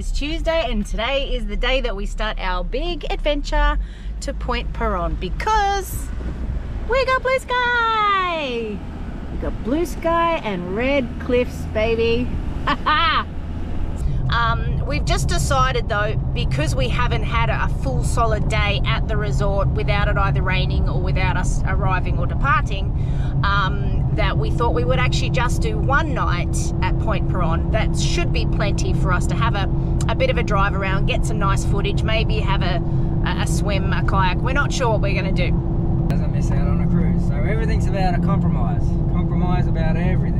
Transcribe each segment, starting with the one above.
Tuesday and today is the day that we start our big adventure to Point Peron because we got blue sky! We got blue sky and red cliffs, baby. um, we've just decided though, because we haven't had a full solid day at the resort without it either raining or without us arriving or departing, um, that we thought we would actually just do one night at Point Peron. That should be plenty for us to have a, a bit of a drive around, get some nice footage, maybe have a, a, swim, a kayak. We're not sure what we're going to do. Doesn't miss out on a cruise. So everything's about a compromise. Compromise about everything.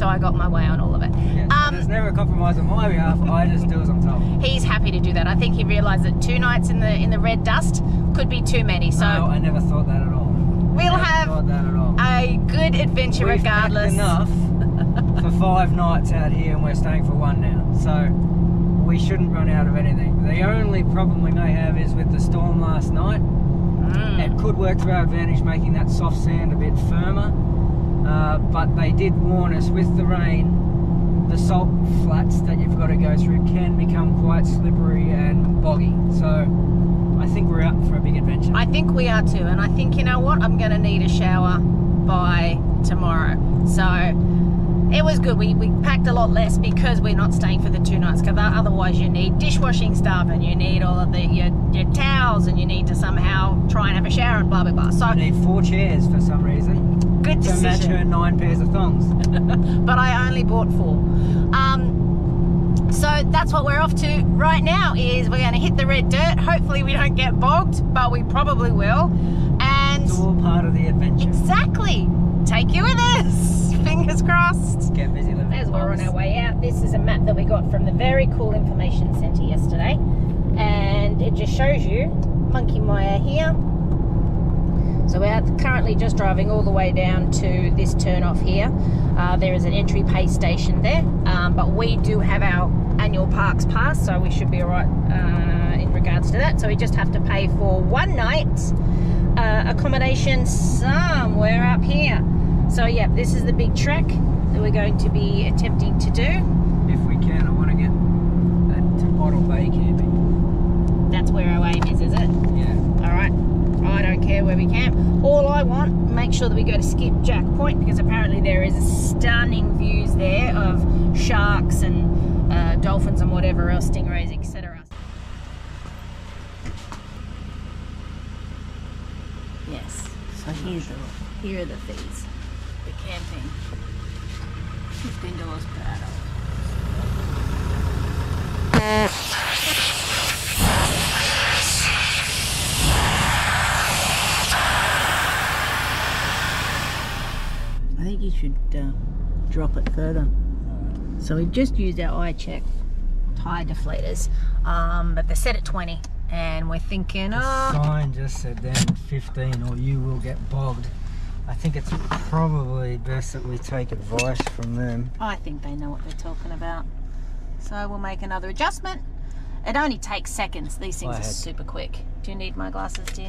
So I got my way on all of it. Yeah, so Um, there's never a compromise on my behalf. I just do as I'm told. He's happy to do that. I think he realised that two nights in the in the red dust could be too many. So no, I never thought that at all. we'll have that at all. a good adventure We've regardless. enough for five nights out here, and we're staying for one now. So we shouldn't run out of anything. The only problem we may have is with the storm last night. Mm. It could work to our advantage, making that soft sand a bit firmer. Uh, but they did warn us with the rain, the salt flats that you've got to go through can become quite slippery and boggy. So I think we're out for a big adventure. I think we are too, and I think you know what? I'm going to need a shower by tomorrow. So it was good. We, we packed a lot less because we're not staying for the two nights. Because otherwise, you need dishwashing stuff and you need all of the your, your towels and you need to somehow try and have a shower and blah blah blah. So I need four chairs for some reason good to match decision. her nine pairs of thongs. but I only bought four. Um, so that's what we're off to right now. Is we're going to hit the red dirt. Hopefully, we don't get bogged, but we probably will. And It's all part of the adventure. exactly, take you with us. Fingers crossed. Get busy living. As we're on our way out, this is a map that we got from the very cool information centre yesterday, and it just shows you Monkey Mia here. So we're currently just driving all the way down to this turn off here. Uh, there is an entry pay station there, um, but we do have our annual parks pass, so we should be alright uh, in regards to that. So we just have to pay for one night uh, accommodation somewhere up here. So yeah, this is the big trek that we're going to be attempting to do. If we can, I want to get that to Bottle Bay camping. That's where our aim is, is it? Yeah. All right. I don't care where we camp. All I want, make sure that we go to Skipjack Point because apparently there is stunning views there of sharks and uh, dolphins and whatever else, stingrays, etc. Yes. So here's the, here are the fees. The camping. Fifteen dollars per adult. I think you should uh, drop it further. So we've just used our eye check tire deflators, um, but they're set at 20, and we're thinking, The oh, sign just said then 15 or you will get bogged. I think it's probably best that we take advice from them. I think they know what they're talking about. So we'll make another adjustment. It only takes seconds. These things I are had- super quick. Do you need my glasses, dear?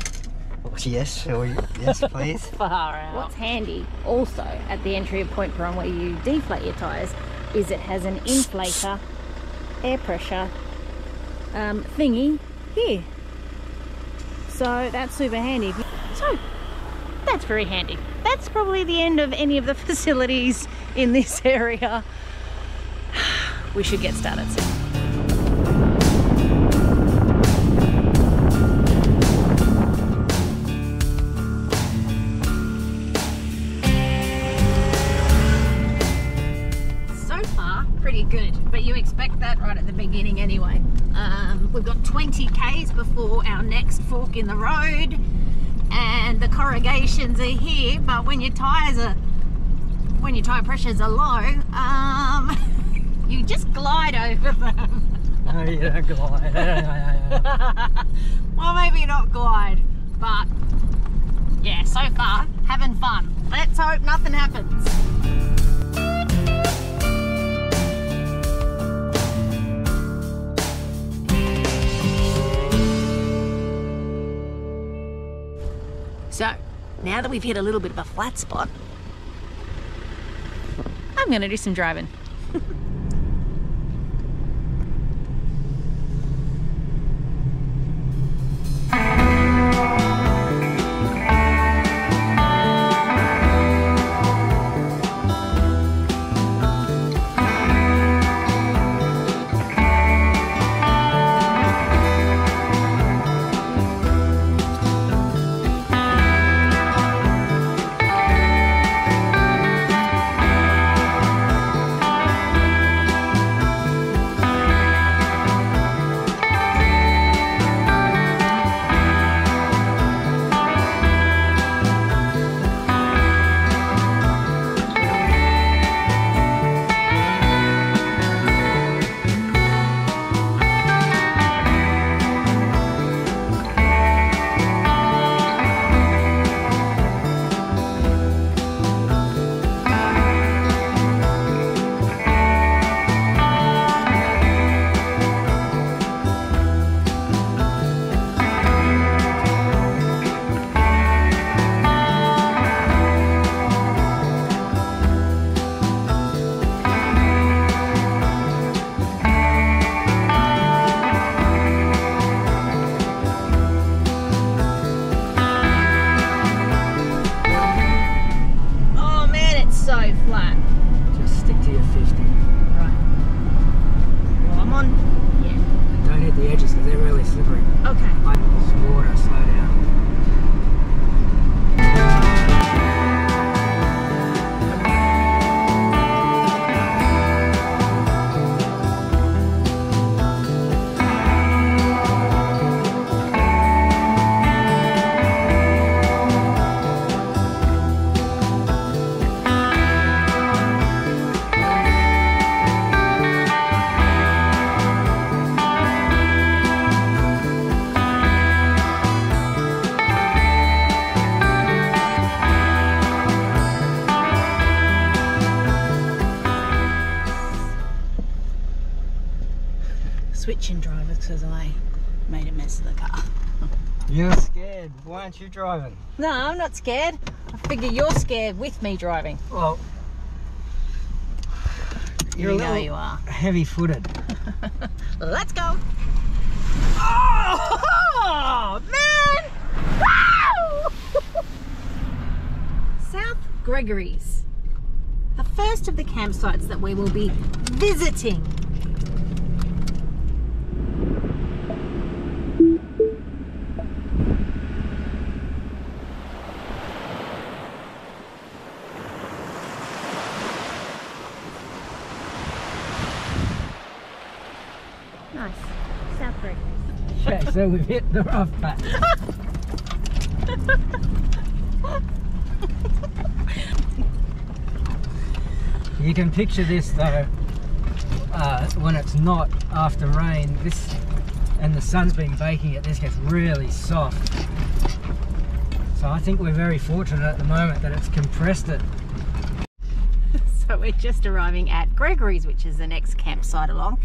Yes, or yes, please. Far out. What's handy also at the entry of Point Peron where you deflate your tyres is it has an inflator air pressure um, thingy here. So that's super handy. So that's very handy. That's probably the end of any of the facilities in this area. We should get started soon. 20 k's before our next fork in the road. And the corrugations are here but when your tires are when your tire pressures are low um, you just glide over them. No, you don't glide. well maybe not glide but yeah so far having fun. Let's hope nothing happens So, now that we've hit a little bit of a flat spot, I'm going to do some driving. Because I made a mess of the car. You're scared. Why aren't you driving? No, I'm not scared. I figure you're scared with me driving. Well, you're you a know you are. heavy-footed. Let's go. Oh, man! Wow! South Gregory's. The first of the campsites that we will be visiting. Nice. South Gregory's. Okay, so we've hit the rough patch. you can picture this though, uh, when it's not after rain, this and the sun's been baking it, this gets really soft. So I think we're very fortunate at the moment that it's compressed it. So we're just arriving at Gregory's, which is the next campsite along.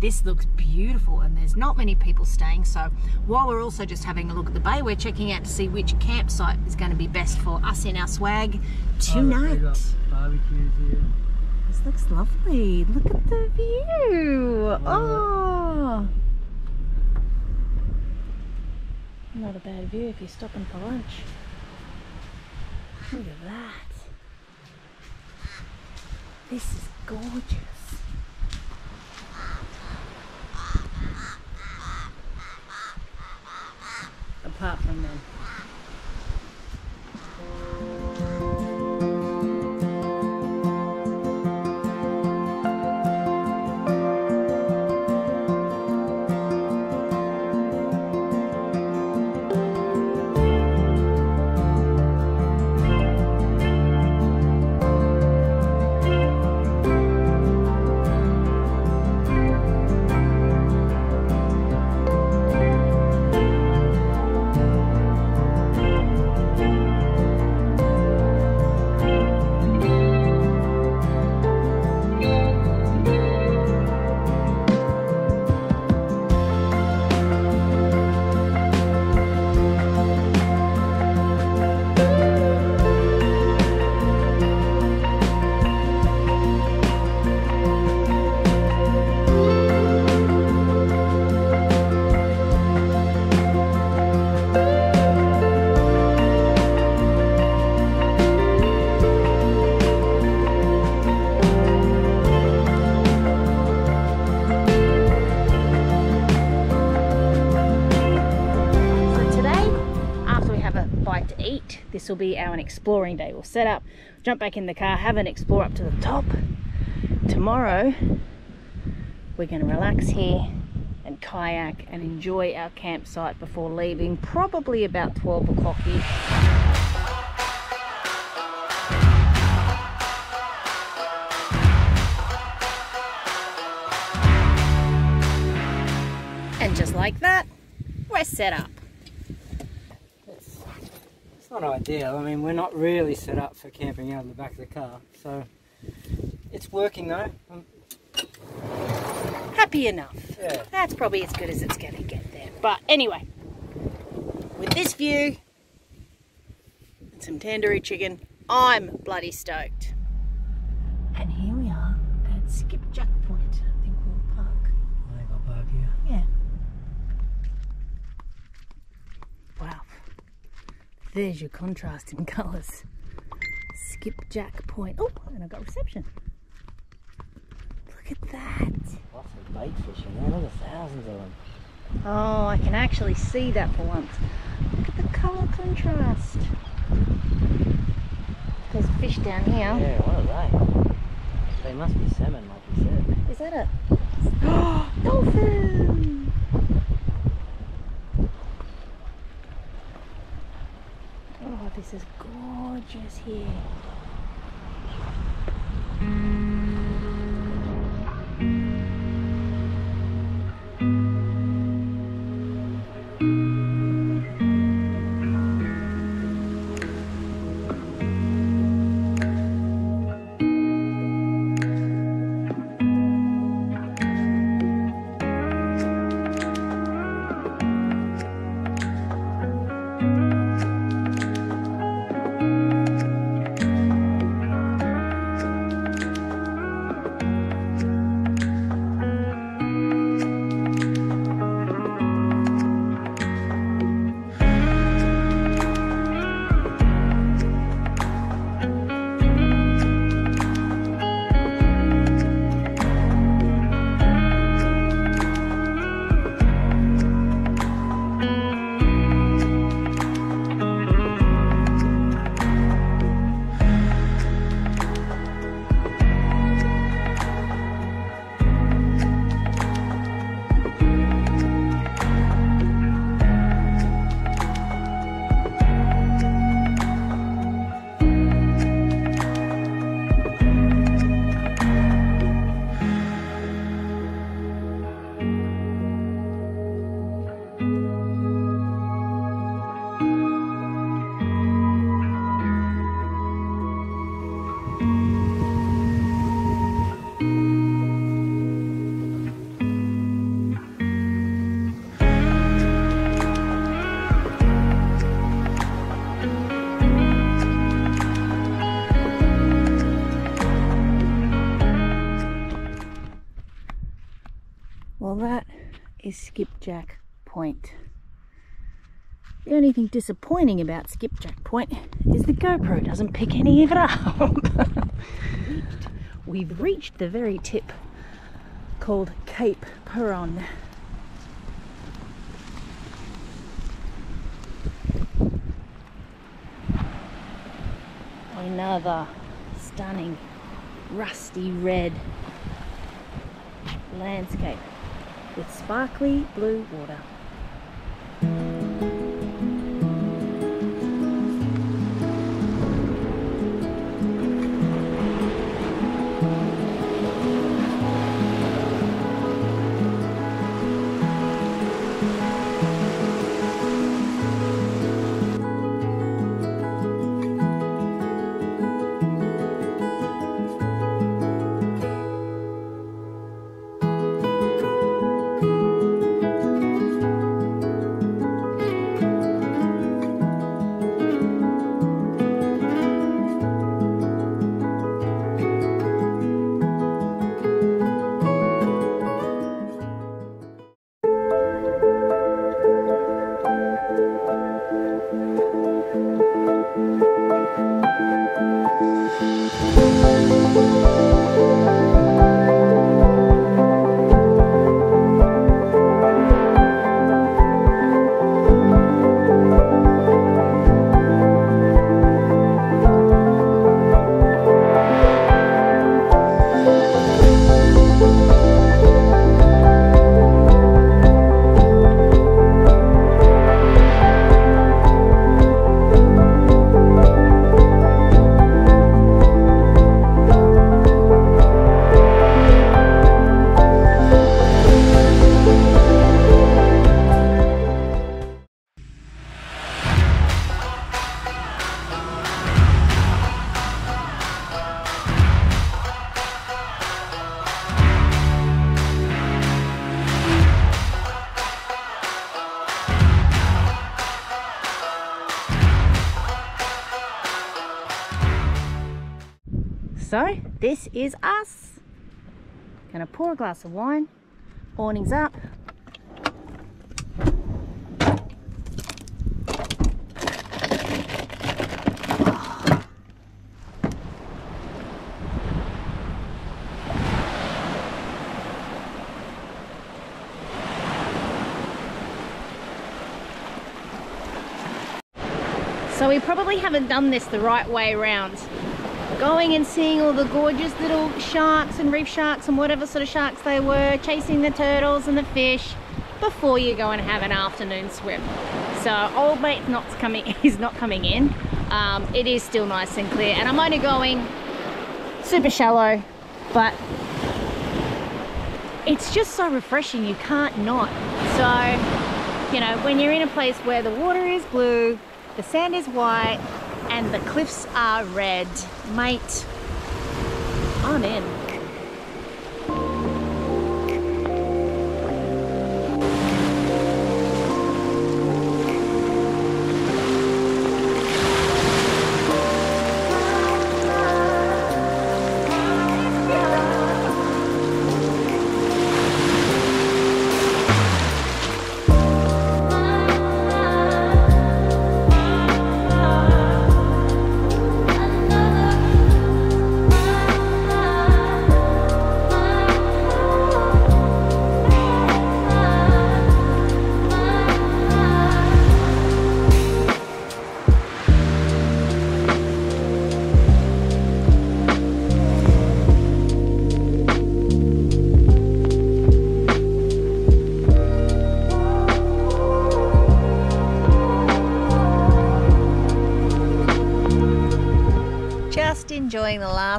This looks beautiful and there's not many people staying. So while we're also just having a look at the bay, we're checking out to see which campsite is going to be best for us in our swag tonight. Oh, look, they've got barbecues here. This looks lovely. Look at the view. Oh. Not a bad view if you're stopping for lunch. Look at that. This is gorgeous. Apart from them. Will be our exploring day. We'll set up, jump back in the car, have an explore up to the top. Tomorrow, we're going to relax here and kayak and enjoy our campsite before leaving, probably about 12 o'clock ish. And just like that, we're set up. It's, it's not ideal. I mean, we're not really set up for camping out in the back of the car. So it's working though. Um, Happy enough. yeah. That's probably as good as it's going to get there. But anyway, with this view and some tandoori chicken, I'm bloody stoked. And here we are at Skipjack Point. I think we'll park. I got park here. Yeah. Wow. There's your contrast in colours. Skipjack Point. Oh, and I've got reception. Look at that. Lots of bait fish in there. Look at thousands of them. Oh, I can actually see that for once. Look at the colour contrast. There's fish down here. Yeah, what are they? They must be salmon, like you said. Is that a dolphin? Oh, this is gorgeous here. Is Skipjack Point. The only thing disappointing about Skipjack Point is the GoPro doesn't pick any of it up. We've reached the very tip called Cape Peron. Another stunning rusty red landscape with sparkly blue water. Is us. Gonna pour a glass of wine, awnings up. So we probably haven't done this the right way around going and seeing all the gorgeous little sharks and reef sharks and whatever sort of sharks they were, chasing the turtles and the fish before you go and have an afternoon swim. So old mate's not coming, he's not coming in. Um, it is still nice and clear and I'm only going super shallow, but it's just so refreshing, you can't not. So, you know, when you're in a place where the water is blue, the sand is white, and the cliffs are red. Mate, I'm in.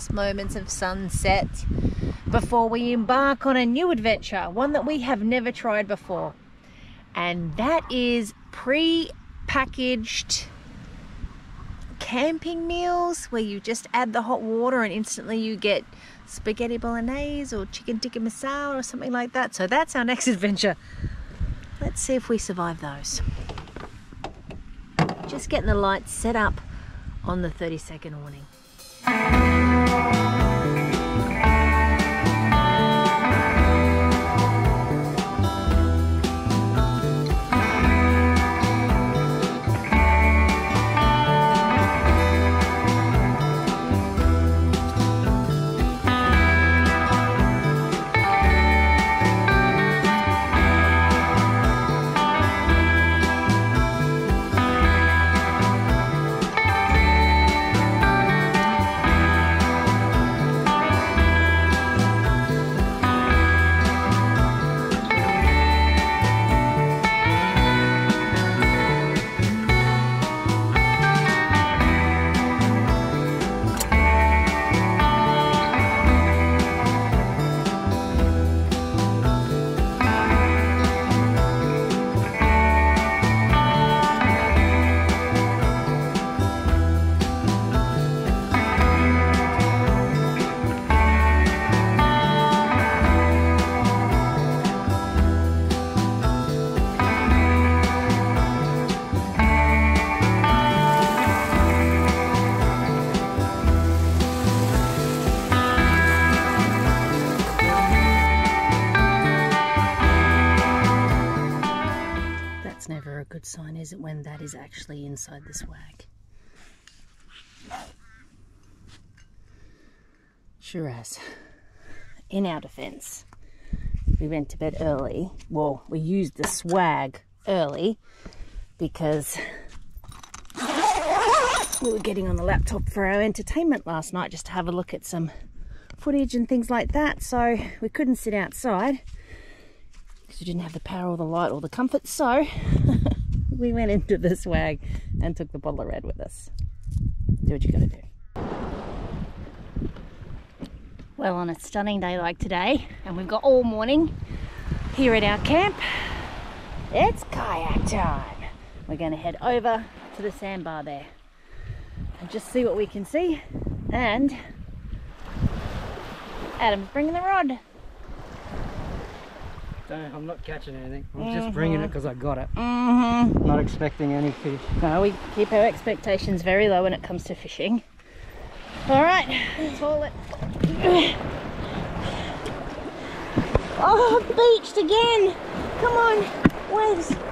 Last moments of sunset before we embark on a new adventure, one that we have never tried before. And that is pre-packaged camping meals where you just add the hot water and instantly you get spaghetti bolognese or chicken tikka masala or something like that. So that's our next adventure. Let's see if we survive those. Just getting the lights set up on the 30 second awning. good is actually inside the swag. Shiraz, in our defense, we went to bed early. Well, we used the swag early because we were getting on the laptop for our entertainment last night just to have a look at some footage and things like that. So we couldn't sit outside because we didn't have the power or the light or the comfort. So we went into the swag and took the bottle of red with us. Do what you gotta do. Well, on a stunning day like today, and we've got all morning here at our camp, it's kayak time. We're to head over to the sandbar there and just see what we can see. And Adam's bringing the rod. Don't, I'm not catching anything. I'm just bringing it because I got it. Mm-hmm. Not expecting any fish. No, we keep our expectations very low when it comes to fishing. All right, it. Oh, beached again. Come on, Wes.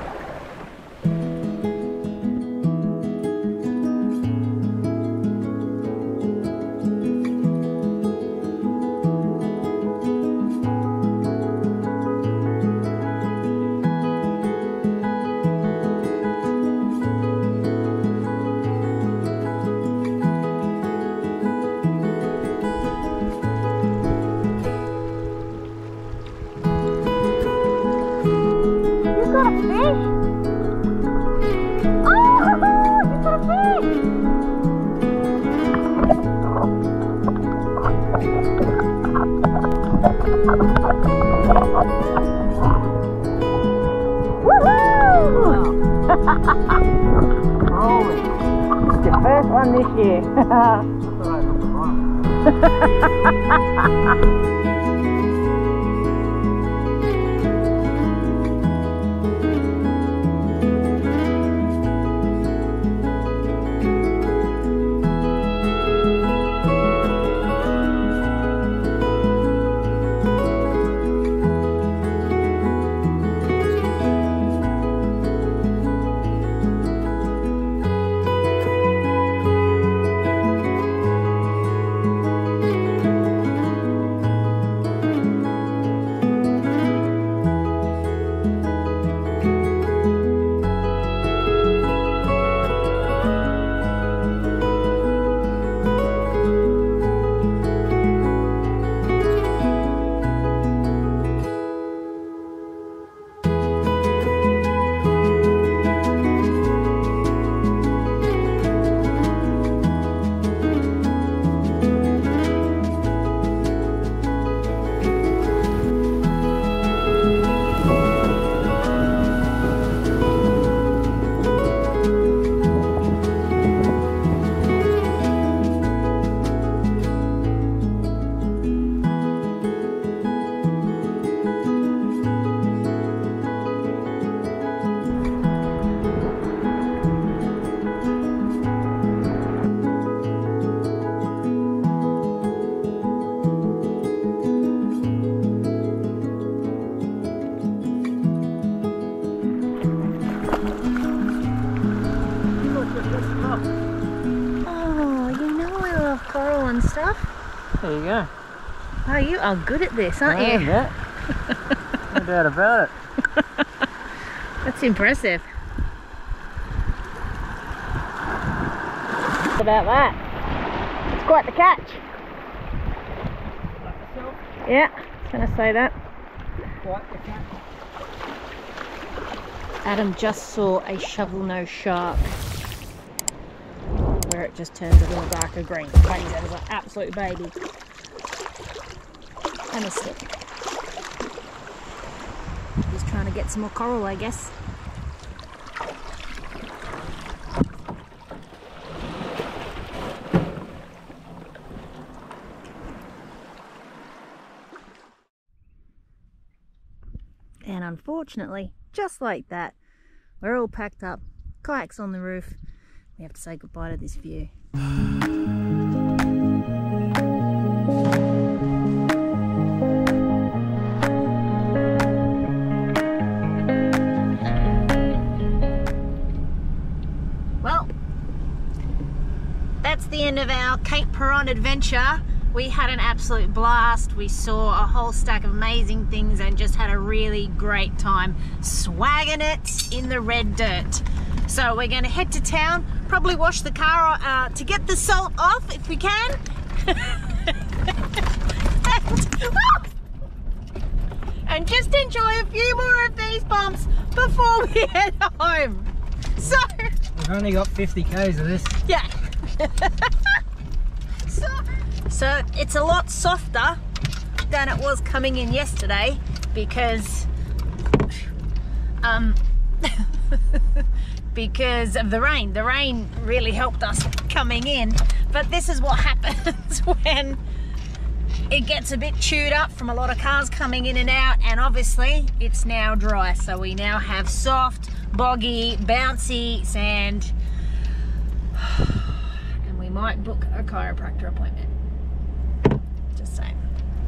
Are good at this, aren't you? Yeah. no doubt about it. That's impressive. What about that? It's quite the catch. Yeah, I was going to say that. Quite the cat. Adam just saw a shovel nose shark where it just turns a little darker green. Buddy's that is an absolute baby. Just trying to get some more coral, I guess. And unfortunately, just like that, we're all packed up, kayaks on the roof. We have to say goodbye to this view. Cape Peron adventure. We had an absolute blast. We saw a whole stack of amazing things and just had a really great time swagging it in the red dirt. So we're going to head to town, probably wash the car uh, to get the salt off if we can. and, and just enjoy a few more of these bumps before we head home. So, We've only got 50 k's of this. yeah. So, it's a lot softer than it was coming in yesterday because um because of the rain. The rain really helped us coming in. But this is what happens when it gets a bit chewed up from a lot of cars coming in and out and obviously it's now dry so we now have soft boggy bouncy sand and we might book a chiropractor appointment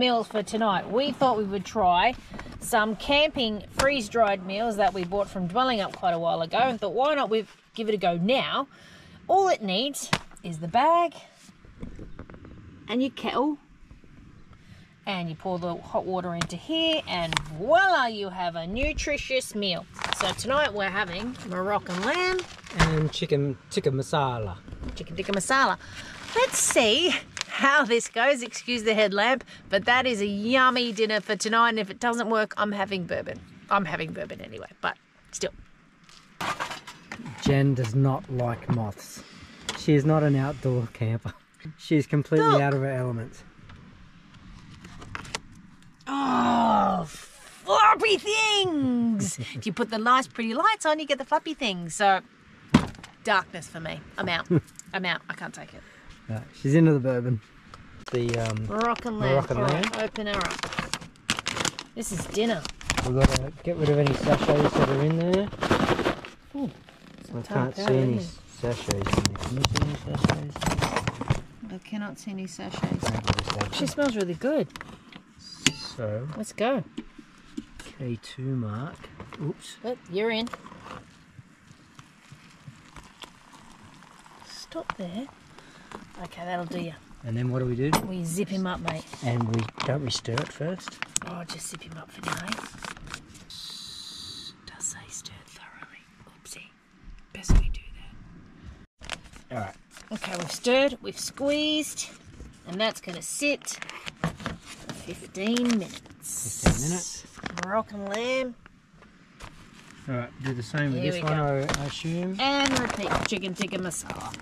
meals for tonight. We thought we would try some camping freeze dried meals that we bought from Dwellingup quite a while ago and thought why not we give it a go now. All it needs is the bag and your kettle and you pour the hot water into here and voila you have a nutritious meal. So tonight we're having Moroccan lamb And chicken tikka masala. chicken tikka masala. Let's see how this goes. Excuse the headlamp, but that is a yummy dinner for tonight. And if it doesn't work, I'm having bourbon. I'm having bourbon anyway, but still. Jen does not like moths. She is not an outdoor camper. She's completely Look. out of her element. Oh, floppy things! if you put the nice, pretty lights on, you get the floppy things. So, darkness for me. I'm out. I'm out. I can't take it. Right, she's into the bourbon. The um, Moroccan lamb. Moroccan right, open her up. This is dinner. we've got to get rid of any sachets that are in there. Ooh, I can't see any sachets in there. Can you see any sachets? I cannot see any sachets. Maybe just have She smells really good. So, Let's go. K2 mark. Oops. But you're in. Stop there. Okay, that'll do you. And then what do we do? We zip him up, mate. And we don't we stir it first? Oh, just zip him up for now. eh? Does say stir thoroughly. Oopsie. Best we do that. All right. Okay, we've stirred, we've squeezed, and that's going to sit 15 minutes. 15 minutes. Moroccan lamb All right. Do the same with this one. I I assume. and repeat chicken tikka masala.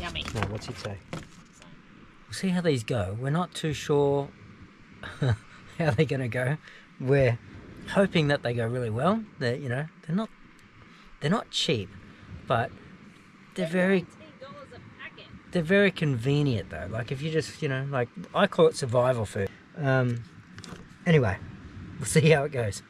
Yummy. No, what's it say? We'll see how these go. We're not too sure how they're going to go. We're hoping that they go really well. They're, you know, they're not, they're not cheap, but they're very, they're very convenient though. Like if you just, you know, like I call it survival food. Um, anyway, we'll see how it goes.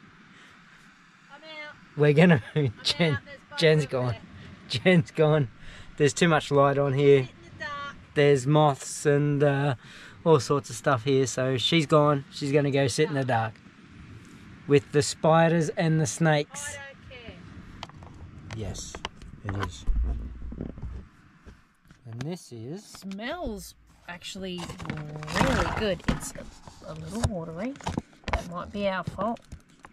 I'm out. We're gonna. I'm Jen, out. There's bugs Jen's gone. there. Jen's gone. There's too much light on here. In the dark. There's moths and uh, all sorts of stuff here. So she's gone. She's going to go sit in the dark with the spiders and the I snakes. don't care. Yes, it is. And this is. Smells actually really good. It's a, a little watery. That might be our fault.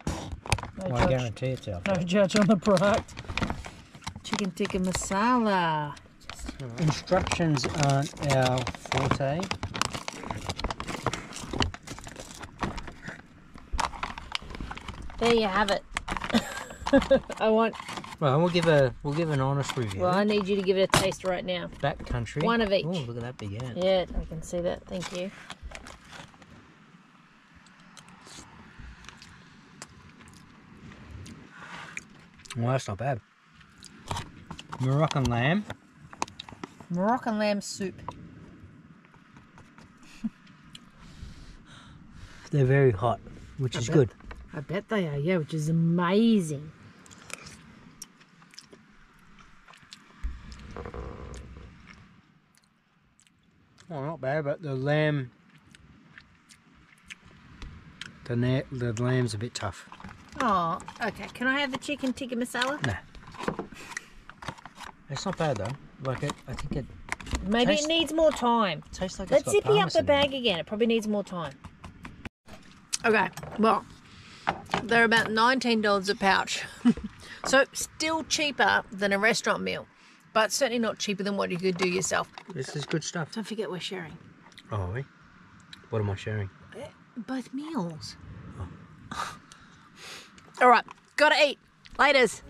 No I judge. guarantee it's our fault. No judge on the product. Chicken tikka masala. Just Instructions aren't our forte. There you have it. I want. Well, we'll give a we'll give an honest review. Well, I need you to give it a taste right now. Back country. One of each. Oh, look at that big ant. Yeah, I can see that. Thank you. Well, that's not bad. Moroccan lamb. Moroccan lamb soup. They're very hot, which I is bet. good. I bet they are, yeah, which is amazing. Well, not bad, but the lamb. The, na- the lamb's a bit tough. Oh, okay. Can I have the chicken tikka masala? Nah. It's not bad though. Like it, I think it Maybe Taste- it needs more time. tastes like Let's it's got zippy up the parmesan in it. bag again. It probably needs more time. Okay, well, they're about $19 a pouch. so still cheaper than a restaurant meal, but certainly not cheaper than what you could do yourself. This is good stuff. Don't forget we're sharing Oh, we? What am I sharing? Eh, both meals. Oh. All right, gotta eat. Laters.